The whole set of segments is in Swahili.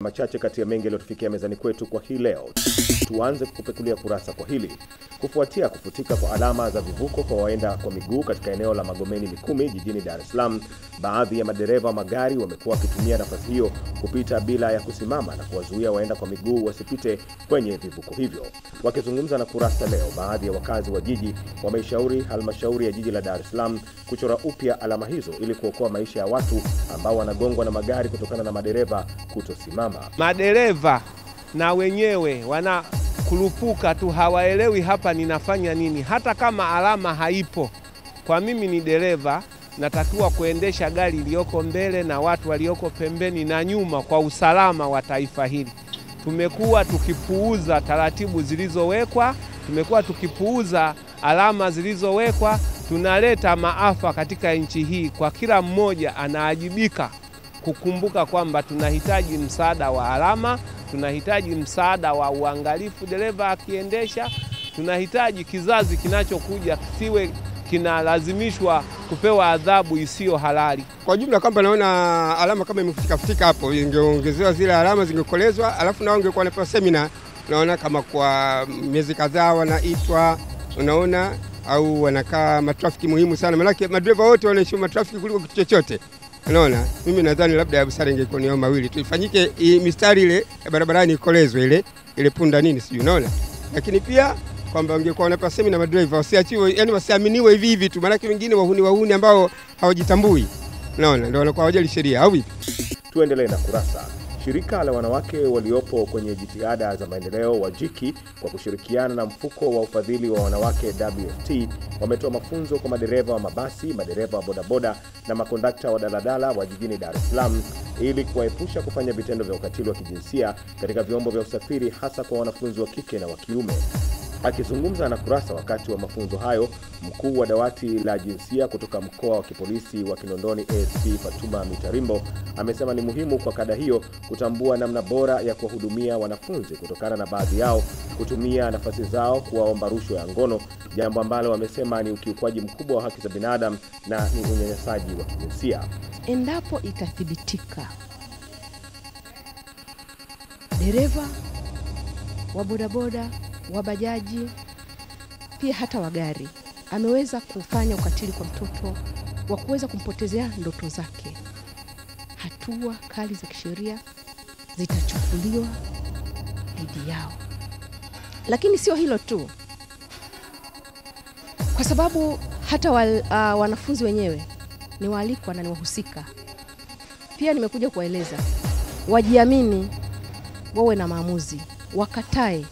Machache kati ya mengi yaliyotufikia mezani kwetu kwa hii leo. Tuanze kupekulia kurasa kwa hili. Kufuatia kufutika kwa alama za vivuko kwa waenda kwa miguu katika eneo la Magomeni Mikumi jijini Dar es Salaam, baadhi ya madereva magari wamekuwa wakitumia nafasi hiyo kupita bila ya kusimama na kuwazuia waenda kwa miguu wasipite kwenye vivuko hivyo. Wakizungumza na Kurasa leo, baadhi ya wakazi wa jiji wameishauri halmashauri ya jiji la Dar es Salaam kuchora upya alama hizo ili kuokoa maisha ya watu ambao wanagongwa na magari kutokana na madereva kutosimama. Madereva na wenyewe wanakurupuka tu, hawaelewi hapa ninafanya nini, hata kama alama haipo. Kwa mimi ni dereva, natakiwa kuendesha gari iliyoko mbele na watu walioko pembeni na nyuma kwa usalama wa taifa hili. Tumekuwa tukipuuza taratibu zilizowekwa, tumekuwa tukipuuza alama zilizowekwa, tunaleta maafa katika nchi hii. Kwa kila mmoja anaajibika kukumbuka kwamba tunahitaji msaada wa alama, tunahitaji msaada wa uangalifu dereva akiendesha, tunahitaji kizazi kinachokuja kisiwe kinalazimishwa kupewa adhabu isiyo halali. Kwa jumla kwamba naona alama kama imefutika futika hapo, ingeongezewa zile alama zingekolezwa, alafu nao ungekuwa napewa semina, unaona kama kwa miezi kadhaa wanaitwa, unaona au wanakaa matrafiki muhimu sana, maanake madereva wote wanaheshimu matrafiki kuliko kitu chochote. Unaona, mimi nadhani labda ya busara ingekuwa ni mawili tu, ifanyike mistari ile barabarani ikolezwe ile ile punda nini sijui, unaona. Lakini pia kwamba wangekuwa wanapewa semina madriver wasiachiwe, yani wasiaminiwe hivi hivi tu, maanake wengine wahuni wahuni ambao hawajitambui, unaona, ndio wanakuwa hawajali sheria au vipi? Tuendelee na Kurasa. Shirika la wanawake waliopo kwenye jitihada za maendeleo wa JIKI kwa kushirikiana na mfuko wa ufadhili wa wanawake WFT wametoa mafunzo kwa madereva wa mabasi, madereva wa bodaboda na makondakta wa daladala wa jijini Dar es Salaam ili kuwaepusha kufanya vitendo vya ukatili wa kijinsia katika vyombo vya usafiri hasa kwa wanafunzi wa kike na wa kiume. Akizungumza na Kurasa wakati wa mafunzo hayo, mkuu wa dawati la jinsia kutoka mkoa wa kipolisi wa Kinondoni ASP Fatuma Mitarimbo amesema ni muhimu kwa kada hiyo kutambua namna bora ya kuwahudumia wanafunzi kutokana na baadhi yao kutumia nafasi zao kuwaomba rushwa ya ngono, jambo ambalo wamesema ni ukiukwaji mkubwa wa haki za binadamu na ni unyanyasaji wa kijinsia. endapo itathibitika dereva wa bodaboda wa bajaji pia hata wa gari ameweza kufanya ukatili kwa mtoto wa kuweza kumpotezea ndoto zake, hatua kali za kisheria zitachukuliwa dhidi yao. Lakini sio hilo tu, kwa sababu hata wa, uh, wanafunzi wenyewe ni waalikwa na ni wahusika pia. Nimekuja kuwaeleza wajiamini, wawe na maamuzi, wakatae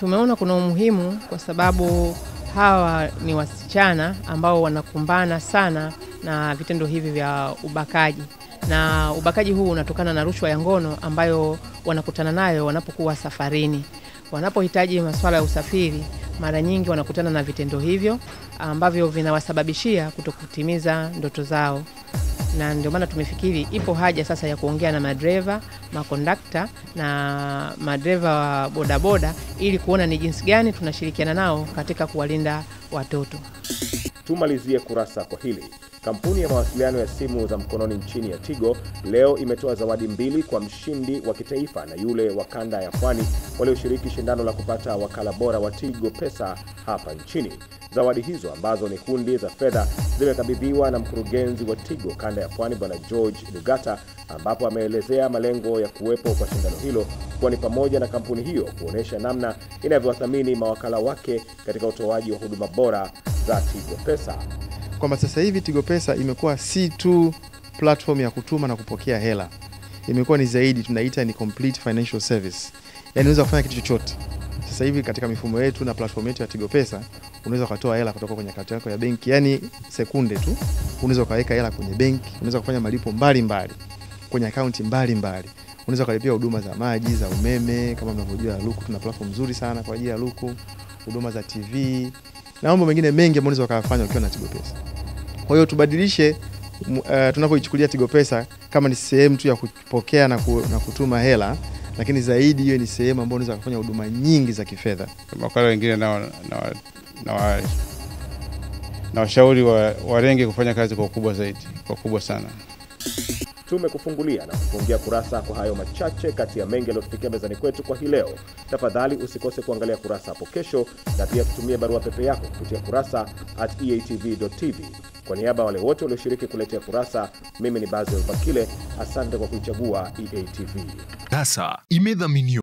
Tumeona kuna umuhimu kwa sababu hawa ni wasichana ambao wanakumbana sana na vitendo hivi vya ubakaji, na ubakaji huu unatokana na rushwa ya ngono ambayo wanakutana nayo wanapokuwa safarini. Wanapohitaji masuala ya usafiri, mara nyingi wanakutana na vitendo hivyo ambavyo vinawasababishia kutokutimiza ndoto zao na ndio maana tumefikiri ipo haja sasa ya kuongea na madereva, makondakta na madereva wa bodaboda ili kuona ni jinsi gani tunashirikiana nao katika kuwalinda watoto. Tumalizie Kurasa kwa hili. Kampuni ya mawasiliano ya simu za mkononi nchini ya Tigo leo imetoa zawadi mbili kwa mshindi wa kitaifa na yule wa kanda ya Pwani walioshiriki shindano la kupata wakala bora wa Tigo Pesa hapa nchini. Zawadi hizo ambazo ni hundi za fedha zimekabidhiwa na mkurugenzi wa Tigo kanda ya Pwani Bwana George Lugata, ambapo ameelezea malengo ya kuwepo kwa shindano hilo kuwa ni pamoja na kampuni hiyo kuonyesha namna inavyowathamini mawakala wake katika utoaji wa huduma bora za Tigo Pesa. kwamba sasa hivi Tigo Pesa imekuwa si tu platform ya kutuma na kupokea hela, imekuwa ni zaidi, tunaita ni complete financial service, yani unaweza kufanya kitu chochote. Sasa hivi katika mifumo yetu na platform yetu ya Tigo Pesa unaweza ukatoa hela kutoka kwenye akaunti yako ya benki, yani sekunde tu unaweza ukaweka hela kwenye benki, unaweza kufanya malipo mbalimbali kwenye akaunti mbalimbali, unaweza ukalipia huduma za maji, za umeme. Kama mnavyojua Luku tuna platform nzuri sana kwa ajili ya Luku, huduma za TV na mambo mengine mengi ambayo unaweza ukayafanya ukiwa na Tigo Pesa. Kwa hiyo tubadilishe m- uh, tunapoichukulia Tigo Pesa kama ni sehemu tu ya kupokea na, ku, na kutuma hela, lakini zaidi hiyo ni sehemu ambayo unaweza kufanya huduma nyingi za kifedha. wakala wengine na, na, na, na washauri wa, warenge kufanya kazi kwa ukubwa zaidi, kwa ukubwa sana. Tumekufungulia na kufungia kurasa kwa hayo machache kati ya mengi yaliyotufikia mezani kwetu kwa hii leo. Tafadhali usikose kuangalia kurasa hapo kesho, na pia tutumie barua pepe yako kupitia kurasa at eatv.tv. Kwa niaba ya wale wote walioshiriki kuletea kurasa, mimi ni Basil Bakile. Asante kwa kuichagua EATV. Sasa imedhaminiwa